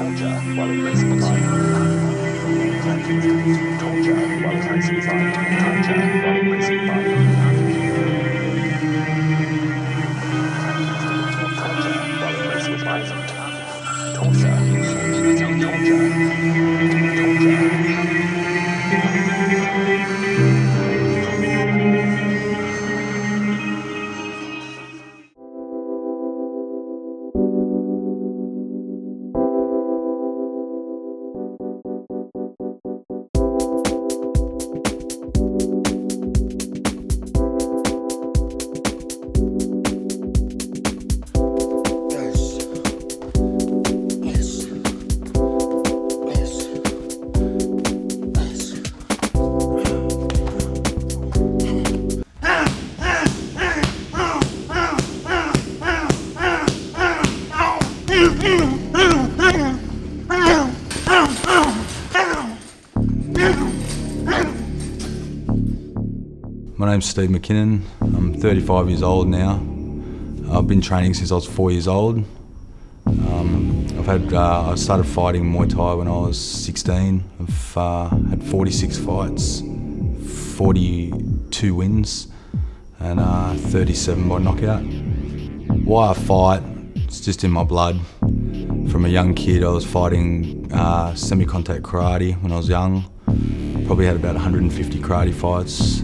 Soldier while it lives behind. Soldier while it lives behind. Name's Steve McKinnon. I'm 35 years old now. I've been training since I was four years old. Um, I've had uh, I started fighting Muay Thai when I was 16. I've uh, had 46 fights, 42 wins, and uh, 37 by knockout. Why I fight? It's just in my blood. From a young kid, I was fighting uh, semi-contact karate when I was young. Probably had about 150 karate fights.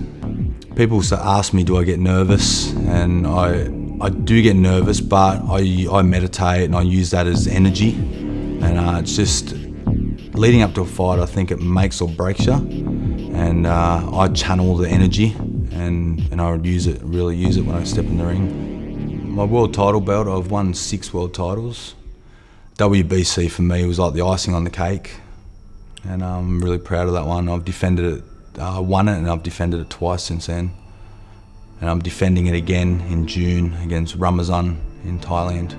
People ask me, do I get nervous? And I, I do get nervous, but I, I meditate and I use that as energy. And uh, it's just leading up to a fight, I think it makes or breaks you. And uh, I channel the energy and, and I would use it, really use it when I step in the ring. My world title belt, I've won six world titles. WBC for me was like the icing on the cake. And I'm really proud of that one. I've defended it, uh, won it, and I've defended it twice since then and I'm defending it again in June against Ramazan in Thailand.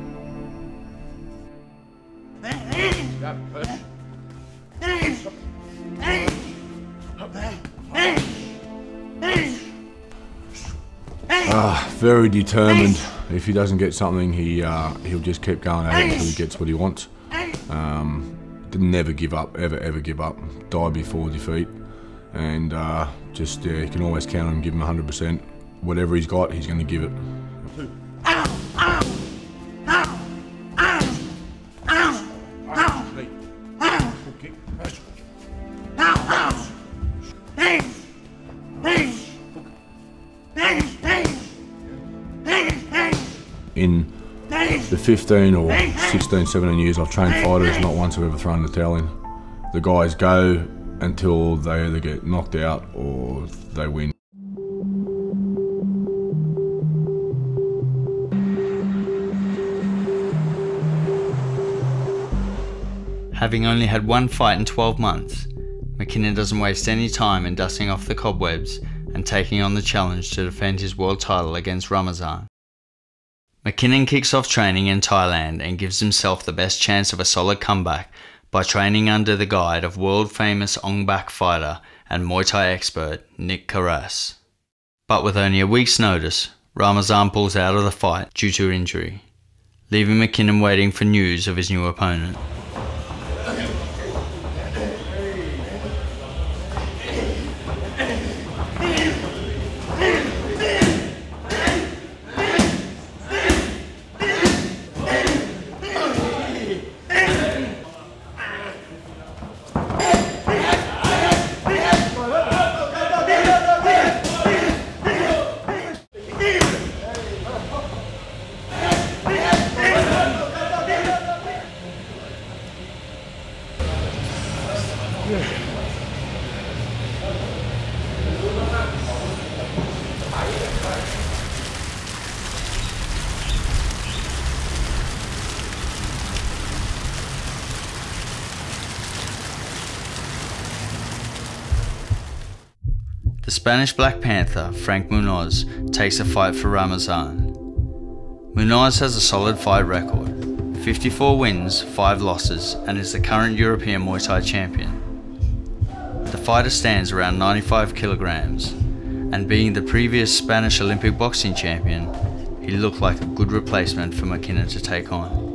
Uh, very determined. If he doesn't get something, he uh, he'll just keep going at it until he gets what he wants. Um, never give up, ever ever give up. Die before defeat, and uh, just yeah, you can always count on him, give him 100 percent whatever he's got, he's going to give it. In the 15 or 16, 17 years I've trained fighters, not once have ever thrown the towel in. The guys go until they either get knocked out or they win. Having only had one fight in 12 months, McKinnon doesn't waste any time in dusting off the cobwebs and taking on the challenge to defend his world title against Ramazan. McKinnon kicks off training in Thailand and gives himself the best chance of a solid comeback by training under the guide of world famous Ong Bak fighter and Muay Thai expert Nick Karass. But with only a week's notice, Ramazan pulls out of the fight due to injury, leaving McKinnon waiting for news of his new opponent. Spanish Black Panther, Frank Munoz, takes a fight for Ramazan. Munoz has a solid fight record 54 wins, 5 losses, and is the current European Muay Thai champion. The fighter stands around 95 kilograms, and being the previous Spanish Olympic boxing champion, he looked like a good replacement for McKinnon to take on.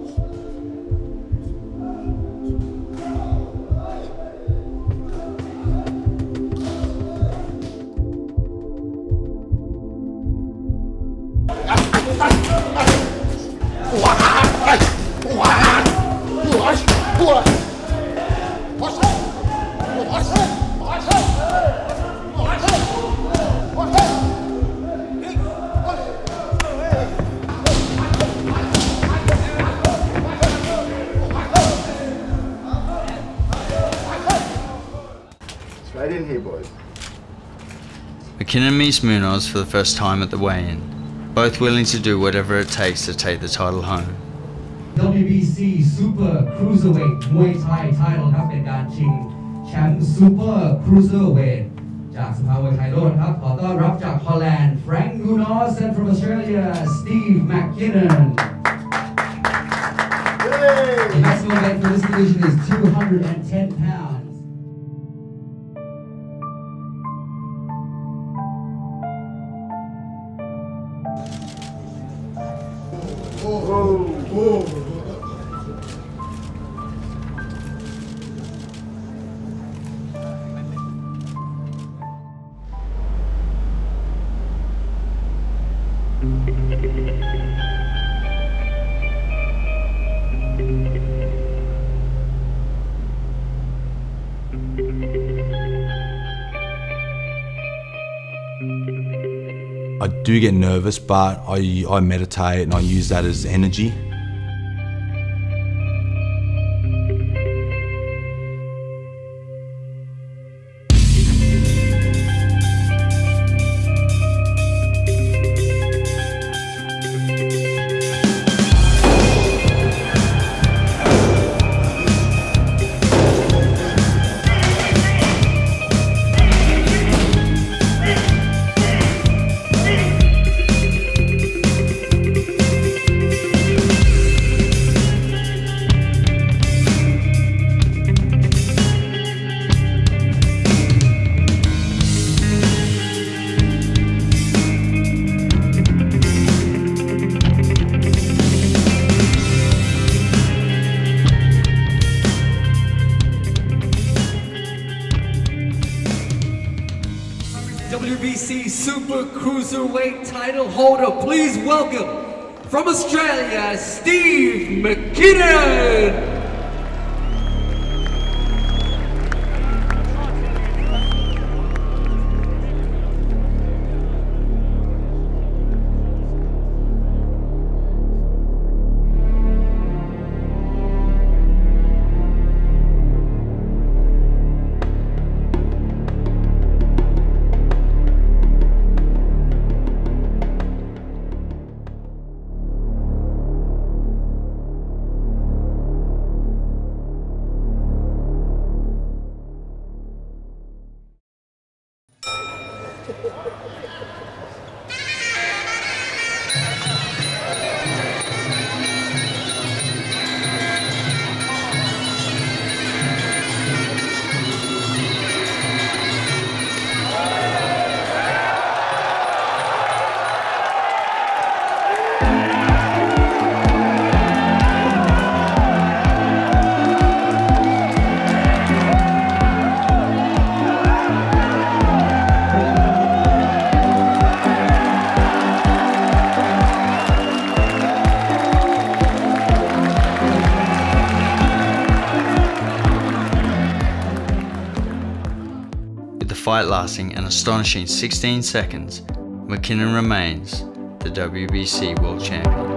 McKinnon meets Munoz for the first time at the weigh-in, both willing to do whatever it takes to take the title home. WBC Super Cruiserweight Muay Thai title ครับเป็นการชิงแชมป์ Super Cruiserweight จากสภามวยไทยโลกครับขอต้อนรับจากฮอลแลนด์ Frank Munoz and from Australia Steve McKinnon The maximum weight for this division is 210 pounds I do get nervous, but I, I meditate and I use that as energy. Cruiserweight title holder, please welcome from Australia, Steve McKinnon. With the fight lasting an astonishing 16 seconds, McKinnon remains the WBC World Champion.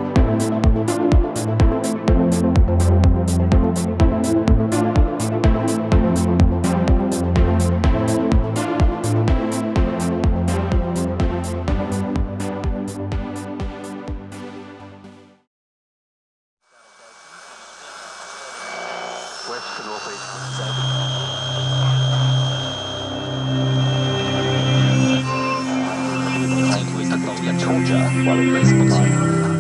Georgia while he was behind.